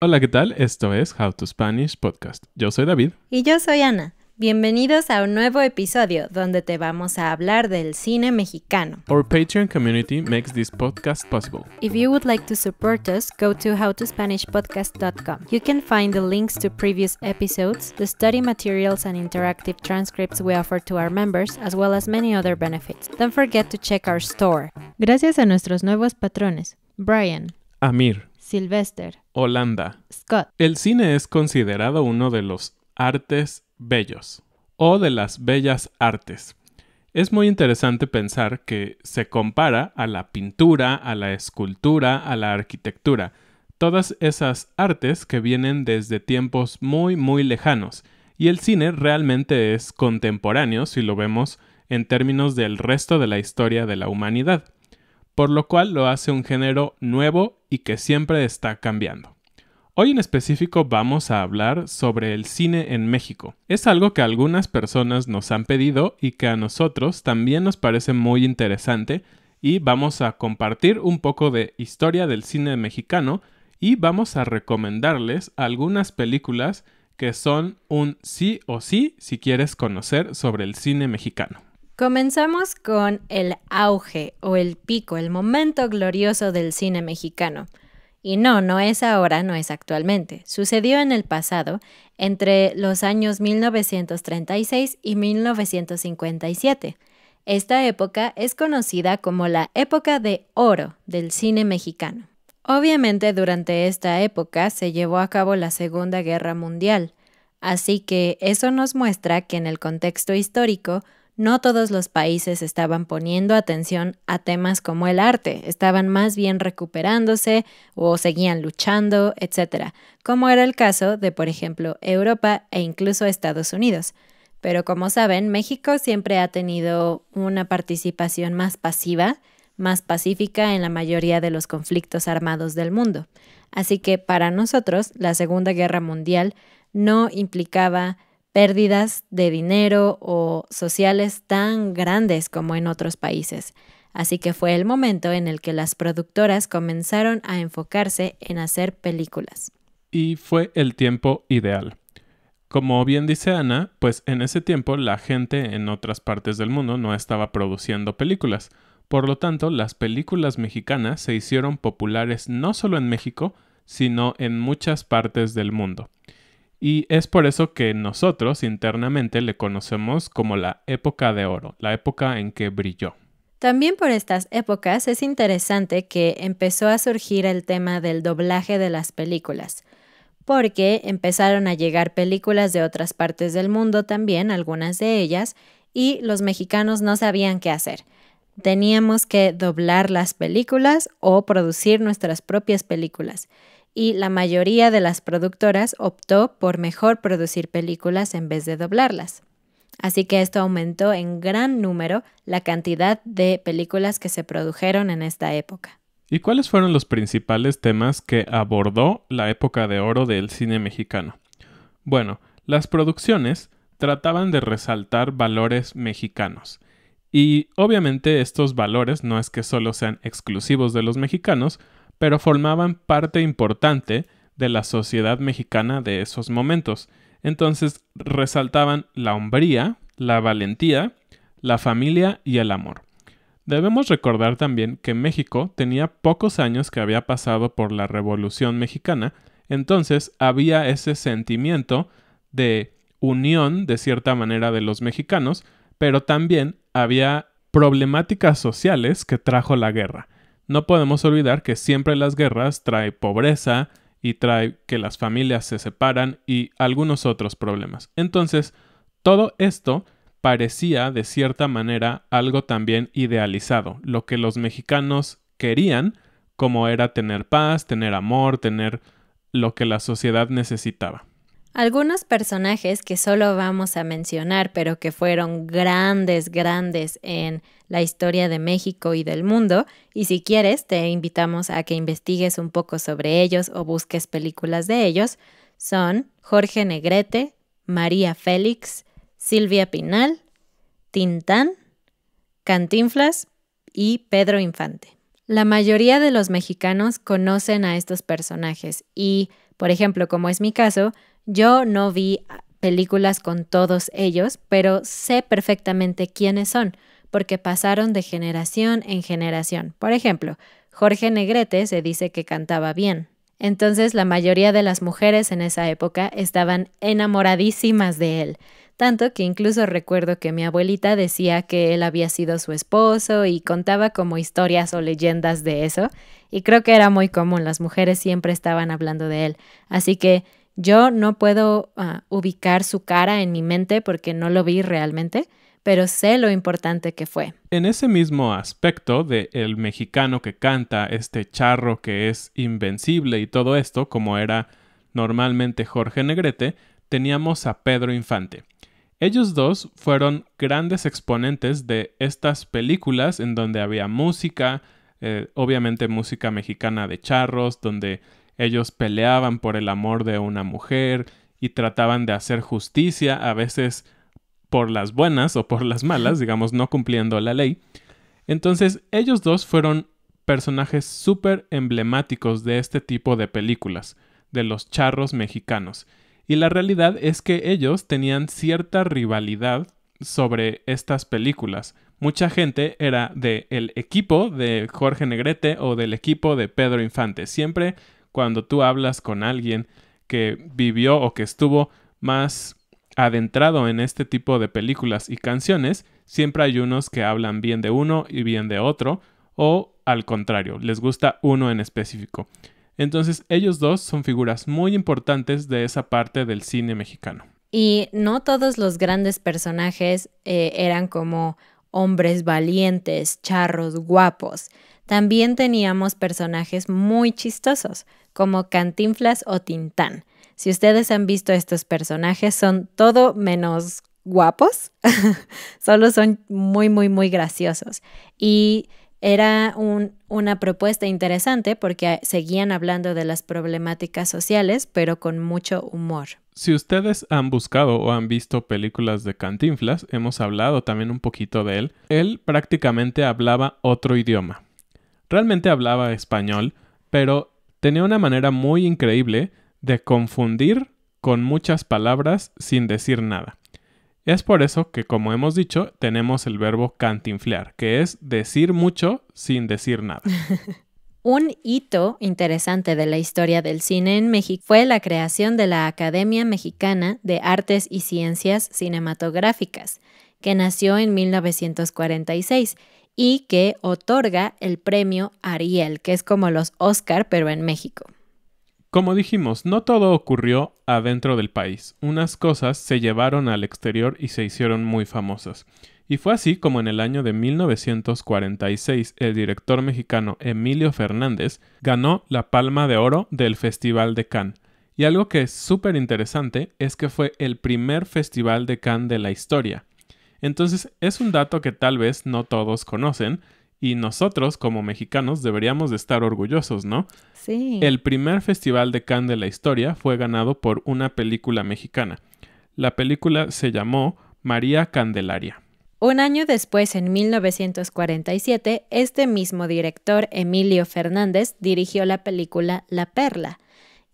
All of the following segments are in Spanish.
Hola, ¿qué tal? Esto es How to Spanish Podcast. Yo soy David. Y yo soy Ana. Bienvenidos a un nuevo episodio donde te vamos a hablar del cine mexicano. Our Patreon community makes this podcast possible. If you would like to support us, go to howtospanishpodcast.com. You can find the links to previous episodes, the study materials and interactive transcripts we offer to our members, as well as many other benefits. Don't forget to check our store. Gracias a nuestros nuevos patrones, Brian, Amir, Sylvester, Holanda. Scott. El cine es considerado uno de los artes bellos o de las bellas artes. Es muy interesante pensar que se compara a la pintura, a la escultura, a la arquitectura, todas esas artes que vienen desde tiempos muy muy lejanos, y el cine realmente es contemporáneo si lo vemos en términos del resto de la historia de la humanidad, por lo cual lo hace un género nuevo y que siempre está cambiando. Hoy en específico vamos a hablar sobre el cine en México. Es algo que algunas personas nos han pedido y que a nosotros también nos parece muy interesante y vamos a compartir un poco de historia del cine mexicano y vamos a recomendarles algunas películas que son un sí o sí si quieres conocer sobre el cine mexicano. Comenzamos con el auge o el pico, el momento glorioso del cine mexicano. Y no, no es ahora, no es actualmente. Sucedió en el pasado, entre los años 1936 y 1957. Esta época es conocida como la época de oro del cine mexicano. Obviamente durante esta época se llevó a cabo la Segunda Guerra Mundial, así que eso nos muestra que en el contexto histórico no todos los países estaban poniendo atención a temas como el arte, estaban más bien recuperándose o seguían luchando, etc., como era el caso de, por ejemplo, Europa e incluso Estados Unidos. Pero como saben, México siempre ha tenido una participación más pasiva, más pacífica en la mayoría de los conflictos armados del mundo. Así que para nosotros la Segunda Guerra Mundial no implicaba pérdidas de dinero o sociales tan grandes como en otros países. Así que fue el momento en el que las productoras comenzaron a enfocarse en hacer películas. Y fue el tiempo ideal. Como bien dice Ana, pues en ese tiempo la gente en otras partes del mundo no estaba produciendo películas. Por lo tanto, las películas mexicanas se hicieron populares no solo en México, sino en muchas partes del mundo. Y es por eso que nosotros internamente le conocemos como la época de oro, la época en que brilló. También por estas épocas es interesante que empezó a surgir el tema del doblaje de las películas, porque empezaron a llegar películas de otras partes del mundo también, algunas de ellas, y los mexicanos no sabían qué hacer. Teníamos que doblar las películas o producir nuestras propias películas y la mayoría de las productoras optó por mejor producir películas en vez de doblarlas. Así que esto aumentó en gran número la cantidad de películas que se produjeron en esta época. ¿Y cuáles fueron los principales temas que abordó la época de oro del cine mexicano? Bueno, las producciones trataban de resaltar valores mexicanos. Y obviamente estos valores no es que solo sean exclusivos de los mexicanos, pero formaban parte importante de la sociedad mexicana de esos momentos. Entonces resaltaban la hombría, la valentía, la familia y el amor. Debemos recordar también que México tenía pocos años que había pasado por la Revolución mexicana, entonces había ese sentimiento de unión de cierta manera de los mexicanos, pero también había problemáticas sociales que trajo la guerra no podemos olvidar que siempre las guerras trae pobreza y trae que las familias se separan y algunos otros problemas. Entonces, todo esto parecía de cierta manera algo también idealizado, lo que los mexicanos querían, como era tener paz, tener amor, tener lo que la sociedad necesitaba. Algunos personajes que solo vamos a mencionar, pero que fueron grandes, grandes en la historia de México y del mundo, y si quieres te invitamos a que investigues un poco sobre ellos o busques películas de ellos, son Jorge Negrete, María Félix, Silvia Pinal, Tintán, Cantinflas y Pedro Infante. La mayoría de los mexicanos conocen a estos personajes y Por ejemplo, como es mi caso, yo no vi películas con todos ellos, pero sé perfectamente quiénes son, porque pasaron de generación en generación. Por ejemplo, Jorge Negrete se dice que cantaba bien. Entonces la mayoría de las mujeres en esa época estaban enamoradísimas de él, tanto que incluso recuerdo que mi abuelita decía que él había sido su esposo y contaba como historias o leyendas de eso, y creo que era muy común, las mujeres siempre estaban hablando de él. Así que yo no puedo ah, ubicar su cara en mi mente porque no lo vi realmente, pero sé lo importante que fue. En ese mismo aspecto de el mexicano que canta, este charro que es invencible y todo esto, como era normalmente Jorge Negrete, teníamos a Pedro Infante. Ellos dos fueron grandes exponentes de estas películas en donde había música, eh, obviamente música mexicana de charros, donde ellos peleaban por el amor de una mujer y trataban de hacer justicia, a veces por las buenas o por las malas, digamos, no cumpliendo la ley. Entonces, ellos dos fueron personajes súper emblemáticos de este tipo de películas, de los charros mexicanos. Y la realidad es que ellos tenían cierta rivalidad sobre estas películas. Mucha gente era del equipo de Jorge Negrete o del equipo de Pedro Infante. Siempre cuando tú hablas con alguien que vivió o que estuvo más adentrado en este tipo de películas y canciones, siempre hay unos que hablan bien de uno y bien de otro, o al contrario, les gusta uno en específico. Entonces ellos dos son figuras muy importantes de esa parte del cine mexicano. Y no todos los grandes personajes eh, eran como hombres valientes, charros, guapos. También teníamos personajes muy chistosos, como Cantinflas o Tintán. Si ustedes han visto estos personajes, son todo menos guapos, solo son muy, muy, muy graciosos. Y era una propuesta interesante porque seguían hablando de las problemáticas sociales, pero con mucho humor. Si ustedes han buscado o han visto películas de Cantinflas, hemos hablado también un poquito de él, él prácticamente hablaba otro idioma. Realmente hablaba español, pero tenía una manera muy increíble de confundir con muchas palabras sin decir nada. Es por eso que, como hemos dicho, tenemos el verbo cantinflear, que es decir mucho sin decir nada. Un hito interesante de la historia del cine en México fue la creación de la Academia Mexicana de Artes y Ciencias Cinematográficas, que nació en 1946 y que otorga el premio Ariel, que es como los Oscar, pero en México. Como dijimos, no todo ocurrió adentro del país. Unas cosas se llevaron al exterior y se hicieron muy famosas. Y fue así como en el año de 1946 el director mexicano Emilio Fernández ganó la Palma de Oro del Festival de Cannes. Y algo que es súper interesante es que fue el primer festival de Cannes de la historia. Entonces es un dato que tal vez no todos conocen y nosotros como mexicanos deberíamos de estar orgullosos, ¿no? Sí. El primer festival de Cannes de la historia fue ganado por una película mexicana. La película se llamó María Candelaria. Un año después, en 1947, este mismo director, Emilio Fernández, dirigió la película La Perla.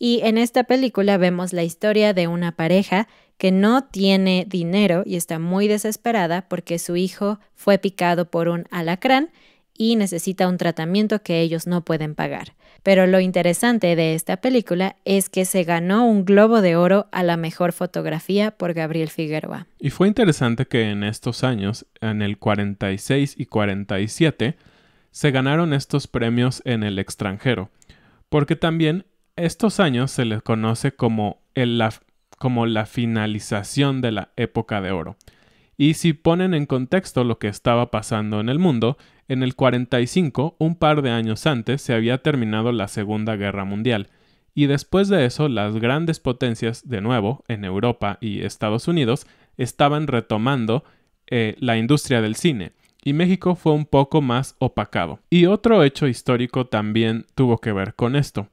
Y en esta película vemos la historia de una pareja que no tiene dinero y está muy desesperada porque su hijo fue picado por un alacrán y necesita un tratamiento que ellos no pueden pagar. Pero lo interesante de esta película es que se ganó un Globo de Oro a la mejor fotografía por Gabriel Figueroa. Y fue interesante que en estos años, en el 46 y 47, se ganaron estos premios en el extranjero, porque también estos años se les conoce como la finalización de la época de oro. Y si ponen en contexto lo que estaba pasando en el mundo, en el 45, un par de años antes, se había terminado la Segunda Guerra Mundial, y después de eso las grandes potencias, de nuevo, en Europa y Estados Unidos, estaban retomando eh, la industria del cine, y México fue un poco más opacado. Y otro hecho histórico también tuvo que ver con esto.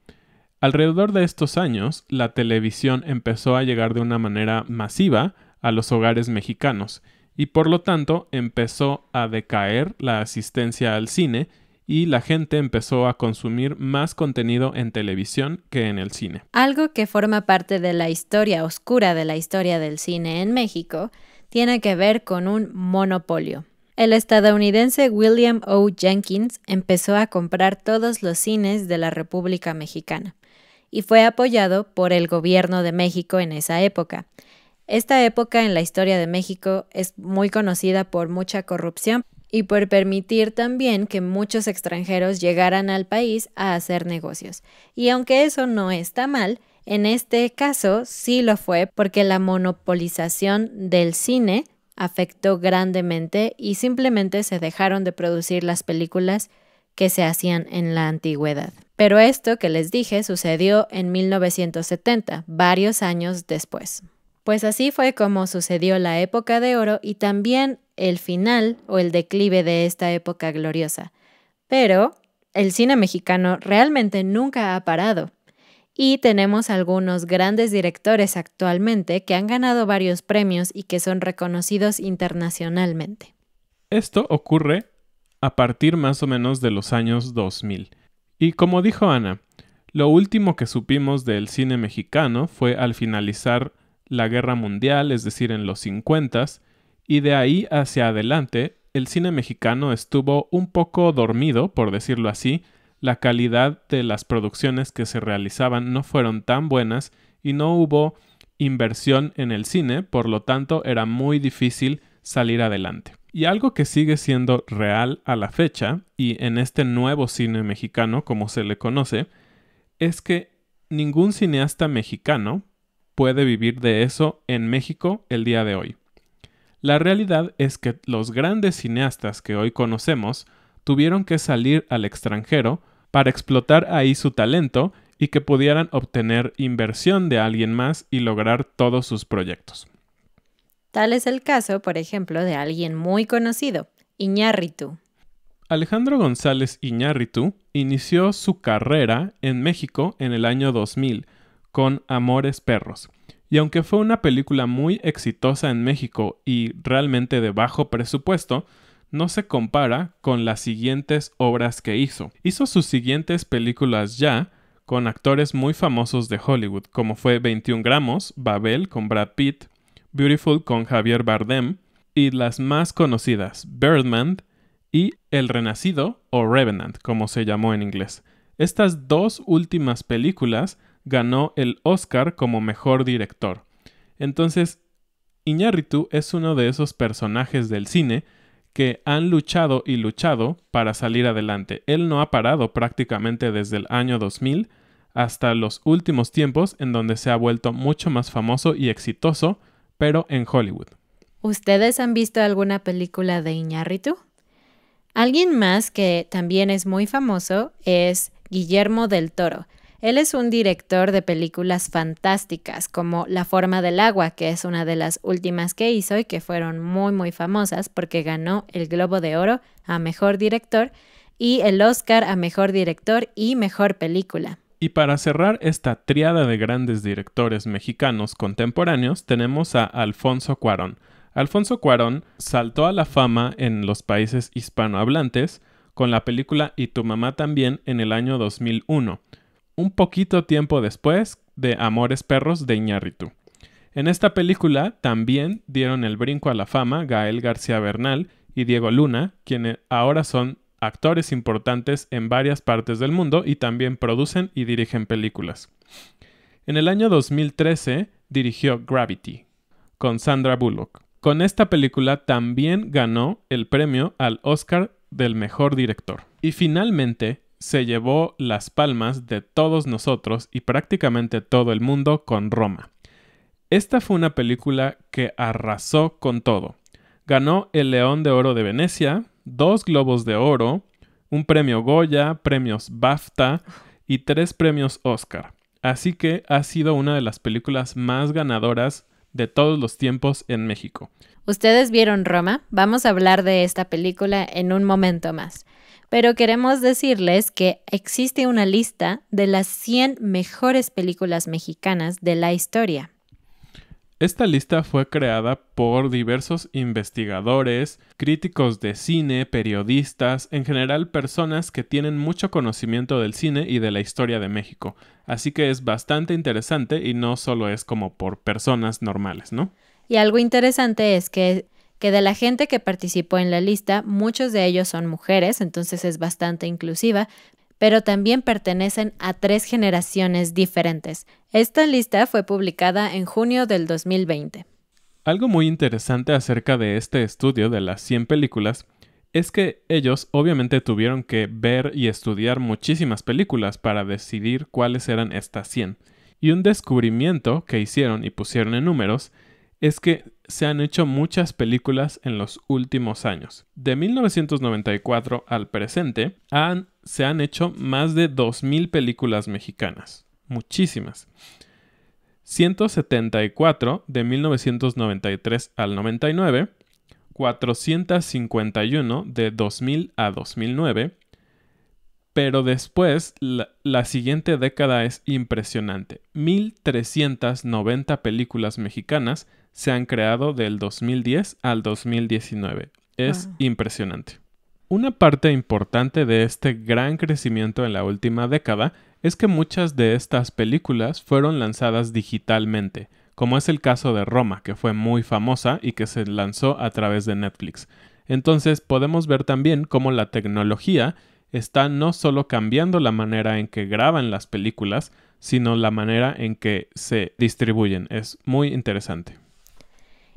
Alrededor de estos años, la televisión empezó a llegar de una manera masiva a los hogares mexicanos y por lo tanto empezó a decaer la asistencia al cine y la gente empezó a consumir más contenido en televisión que en el cine. Algo que forma parte de la historia oscura de la historia del cine en México tiene que ver con un monopolio. El estadounidense William O. Jenkins empezó a comprar todos los cines de la República Mexicana y fue apoyado por el gobierno de México en esa época. Esta época en la historia de México es muy conocida por mucha corrupción y por permitir también que muchos extranjeros llegaran al país a hacer negocios. Y aunque eso no está mal, en este caso sí lo fue porque la monopolización del cine afectó grandemente y simplemente se dejaron de producir las películas que se hacían en la antigüedad. Pero esto que les dije sucedió en 1970, varios años después. Pues así fue como sucedió la época de oro y también el final o el declive de esta época gloriosa. Pero el cine mexicano realmente nunca ha parado. Y tenemos algunos grandes directores actualmente que han ganado varios premios y que son reconocidos internacionalmente. Esto ocurre a partir más o menos de los años 2000. Y como dijo Ana, lo último que supimos del cine mexicano fue al finalizar la Guerra Mundial, es decir, en los 50, y de ahí hacia adelante el cine mexicano estuvo un poco dormido, por decirlo así, la calidad de las producciones que se realizaban no fueron tan buenas y no hubo inversión en el cine, por lo tanto era muy difícil salir adelante. Y algo que sigue siendo real a la fecha, y en este nuevo cine mexicano, como se le conoce, es que ningún cineasta mexicano puede vivir de eso en México el día de hoy. La realidad es que los grandes cineastas que hoy conocemos tuvieron que salir al extranjero para explotar ahí su talento y que pudieran obtener inversión de alguien más y lograr todos sus proyectos. Tal es el caso, por ejemplo, de alguien muy conocido, Iñárritu. Alejandro González Iñárritu inició su carrera en México en el año 2000 con Amores Perros. Y aunque fue una película muy exitosa en México y realmente de bajo presupuesto, no se compara con las siguientes obras que hizo. Hizo sus siguientes películas ya con actores muy famosos de Hollywood, como fue 21 gramos, Babel con Brad Pitt, Beautiful con Javier Bardem y las más conocidas Birdman y El Renacido o Revenant, como se llamó en inglés. Estas dos últimas películas ganó el Oscar como mejor director. Entonces, Iñárritu es uno de esos personajes del cine que han luchado y luchado para salir adelante. Él no ha parado prácticamente desde el año 2000 hasta los últimos tiempos en donde se ha vuelto mucho más famoso y exitoso pero en Hollywood. ¿Ustedes han visto alguna película de Iñárritu? Alguien más que también es muy famoso es Guillermo del Toro. Él es un director de películas fantásticas como La forma del agua, que es una de las últimas que hizo y que fueron muy muy famosas porque ganó el Globo de Oro a Mejor Director y el Oscar a Mejor Director y Mejor Película. Y para cerrar esta triada de grandes directores mexicanos contemporáneos tenemos a Alfonso Cuarón. Alfonso Cuarón saltó a la fama en los países hispanohablantes con la película Y tu mamá también en el año 2001, un poquito tiempo después de Amores Perros de Iñárritu. En esta película también dieron el brinco a la fama Gael García Bernal y Diego Luna, quienes ahora son actores importantes en varias partes del mundo y también producen y dirigen películas. En el año 2013 dirigió Gravity con Sandra Bullock. Con esta película también ganó el premio al Oscar del Mejor Director. Y finalmente se llevó las palmas de todos nosotros y prácticamente todo el mundo con Roma. Esta fue una película que arrasó con todo. Ganó el León de Oro de Venecia, dos Globos de Oro, un premio Goya, premios BAFTA y tres premios Oscar. Así que ha sido una de las películas más ganadoras de todos los tiempos en México. ¿Ustedes vieron Roma? Vamos a hablar de esta película en un momento más. Pero queremos decirles que existe una lista de las 100 mejores películas mexicanas de la historia. Esta lista fue creada por diversos investigadores, críticos de cine, periodistas, en general personas que tienen mucho conocimiento del cine y de la historia de México. Así que es bastante interesante y no solo es como por personas normales, ¿no? Y algo interesante es que, que de la gente que participó en la lista, muchos de ellos son mujeres, entonces es bastante inclusiva, pero también pertenecen a tres generaciones diferentes. Esta lista fue publicada en junio del 2020. Algo muy interesante acerca de este estudio de las 100 películas es que ellos obviamente tuvieron que ver y estudiar muchísimas películas para decidir cuáles eran estas 100. Y un descubrimiento que hicieron y pusieron en números es que se han hecho muchas películas en los últimos años. De 1994 al presente se han hecho más de 2.000 películas mexicanas. Muchísimas. 174 de 1993 al 99, 451 de 2000 a 2009, pero después la, la, siguiente década es impresionante. 1390 películas mexicanas se han creado del 2010 al 2019. Es impresionante. Una parte importante de este gran crecimiento en la última década es que muchas de estas películas fueron lanzadas digitalmente, como es el caso de Roma, que fue muy famosa y que se lanzó a través de Netflix. Entonces podemos ver también cómo la tecnología está no solo cambiando la manera en que graban las películas, sino la manera en que se distribuyen. Es muy interesante.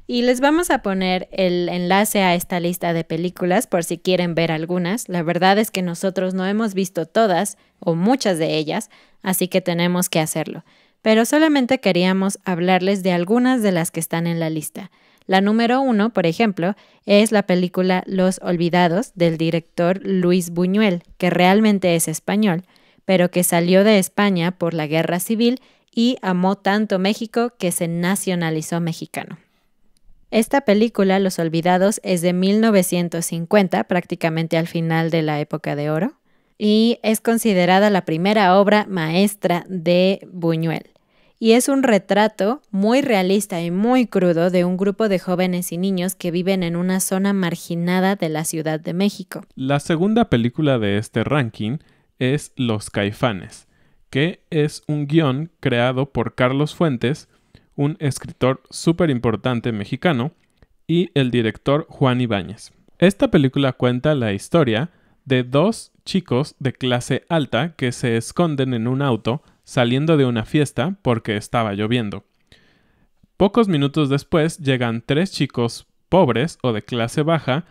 Y les vamos a poner el enlace a esta lista de películas por si quieren ver algunas. La verdad es que nosotros no hemos visto todas o muchas de ellas, así que tenemos que hacerlo. Pero solamente queríamos hablarles de algunas de las que están en la lista. La número uno, por ejemplo, es la película Los Olvidados del director Luis Buñuel, que realmente es español, pero que salió de España por la guerra civil y amó tanto México que se nacionalizó mexicano. Esta película, Los Olvidados, es de 1950, prácticamente al final de la época de oro, y es considerada la primera obra maestra de Buñuel. Y es un retrato muy realista y muy crudo de un grupo de jóvenes y niños que viven en una zona marginada de la Ciudad de México. La segunda película de este ranking es Los Caifanes, que es un guion creado por Carlos Fuentes, un escritor súper importante mexicano, y el director Juan Ibáñez. Esta película cuenta la historia de dos chicos de clase alta que se esconden en un auto saliendo de una fiesta porque estaba lloviendo. Pocos minutos después llegan tres chicos pobres o de clase baja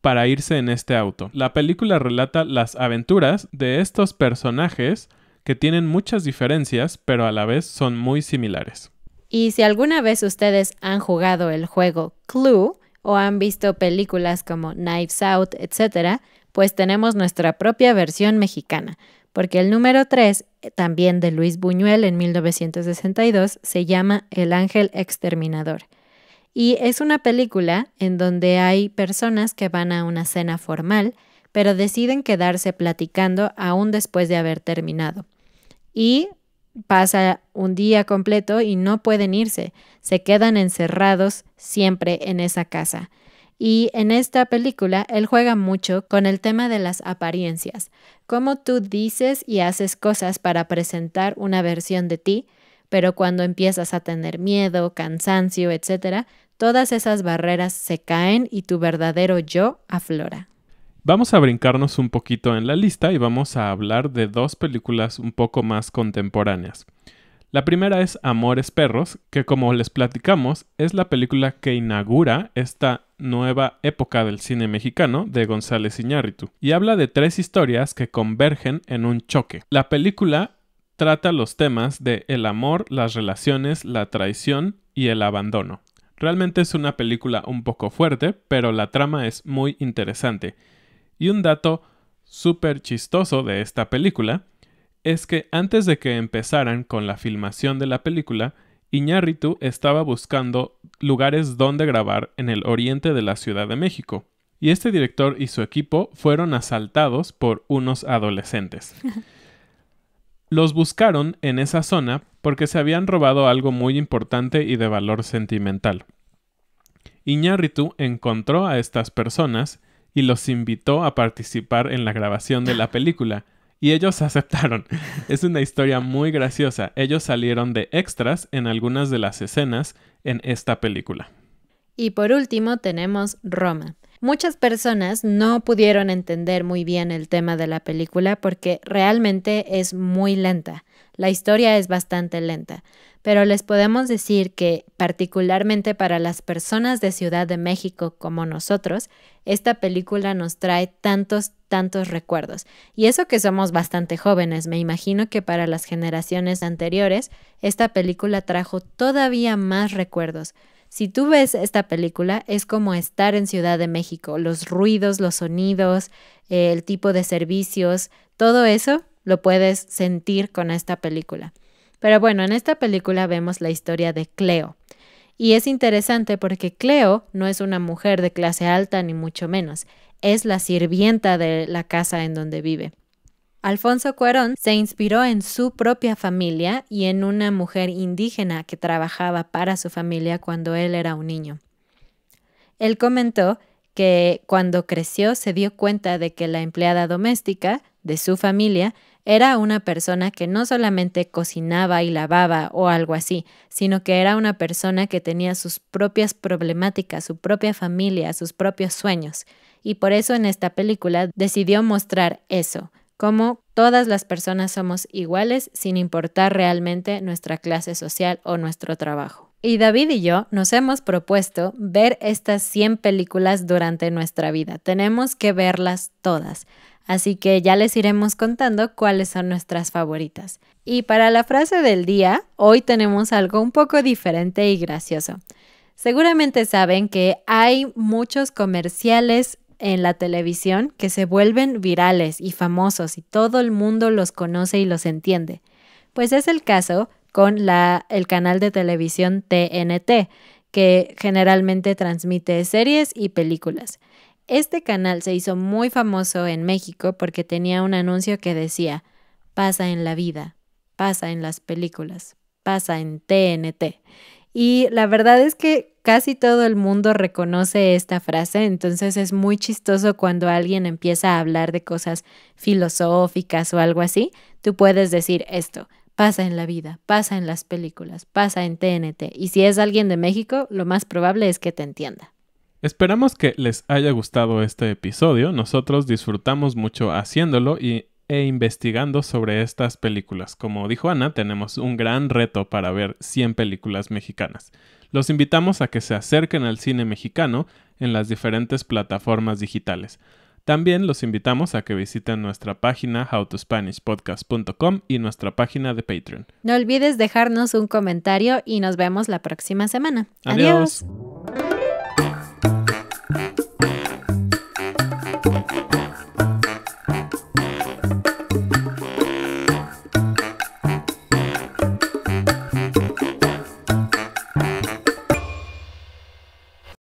para irse en este auto. La película relata las aventuras de estos personajes que tienen muchas diferencias pero a la vez son muy similares. Y si alguna vez ustedes han jugado el juego Clue o han visto películas como Knives Out, etc., pues tenemos nuestra propia versión mexicana, porque el número 3, también de Luis Buñuel en 1962, se llama El Ángel Exterminador. Y es una película en donde hay personas que van a una cena formal, pero deciden quedarse platicando aún después de haber terminado. Y pasa un día completo y no pueden irse, se quedan encerrados siempre en esa casa. Y en esta película él juega mucho con el tema de las apariencias, cómo tú dices y haces cosas para presentar una versión de ti, pero cuando empiezas a tener miedo, cansancio, etc., todas esas barreras se caen y tu verdadero yo aflora. Vamos a brincarnos un poquito en la lista y vamos a hablar de dos películas un poco más contemporáneas. La primera es Amores Perros, que como les platicamos es la película que inaugura esta nueva época del cine mexicano de González Iñárritu y habla de tres historias que convergen en un choque. La película trata los temas de el amor, las relaciones, la traición y el abandono. Realmente es una película un poco fuerte, pero la trama es muy interesante y un dato súper chistoso de esta película es que antes de que empezaran con la filmación de la película, Iñárritu estaba buscando lugares donde grabar en el oriente de la Ciudad de México. Y este director y su equipo fueron asaltados por unos adolescentes. Los buscaron en esa zona porque se habían robado algo muy importante y de valor sentimental. Iñárritu encontró a estas personas y los invitó a participar en la grabación de la película, y ellos aceptaron. Es una historia muy graciosa. Ellos salieron de extras en algunas de las escenas en esta película. Y por último tenemos Roma. Muchas personas no pudieron entender muy bien el tema de la película porque realmente es muy lenta. La historia es bastante lenta pero les podemos decir que, particularmente para las personas de Ciudad de México como nosotros, esta película nos trae tantos, tantos recuerdos. Y eso que somos bastante jóvenes, me imagino que para las generaciones anteriores, esta película trajo todavía más recuerdos. Si tú ves esta película, es como estar en Ciudad de México, los ruidos, los sonidos, el tipo de servicios, todo eso lo puedes sentir con esta película. Pero bueno, en esta película vemos la historia de Cleo. Y es interesante porque Cleo no es una mujer de clase alta ni mucho menos, es la sirvienta de la casa en donde vive. Alfonso Cuarón se inspiró en su propia familia y en una mujer indígena que trabajaba para su familia cuando él era un niño. Él comentó que cuando creció se dio cuenta de que la empleada doméstica de su familia era una persona que no solamente cocinaba y lavaba o algo así, sino que era una persona que tenía sus propias problemáticas, su propia familia, sus propios sueños. Y por eso en esta película decidió mostrar eso, cómo todas las personas somos iguales sin importar realmente nuestra clase social o nuestro trabajo. Y David y yo nos hemos propuesto ver estas 100 películas durante nuestra vida. Tenemos que verlas todas. Así que ya les iremos contando cuáles son nuestras favoritas. Y para la frase del día, hoy tenemos algo un poco diferente y gracioso. Seguramente saben que hay muchos comerciales en la televisión que se vuelven virales y famosos y todo el mundo los conoce y los entiende. Pues es el caso con el canal de televisión TNT, que generalmente transmite series y películas. Este canal se hizo muy famoso en México porque tenía un anuncio que decía, pasa en la vida, pasa en las películas, pasa en TNT. Y la verdad es que casi todo el mundo reconoce esta frase, entonces es muy chistoso cuando alguien empieza a hablar de cosas filosóficas o algo así, tú puedes decir esto, pasa en la vida, pasa en las películas, pasa en TNT. Y si es alguien de México, lo más probable es que te entienda. Esperamos que les haya gustado este episodio. Nosotros disfrutamos mucho haciéndolo y, e investigando sobre estas películas. Como dijo Ana, tenemos un gran reto para ver 100 películas mexicanas. Los invitamos a que se acerquen al cine mexicano en las diferentes plataformas digitales. También los invitamos a que visiten nuestra página howtospanishpodcast.com y nuestra página de Patreon. No olvides dejarnos un comentario y nos vemos la próxima semana. Adiós.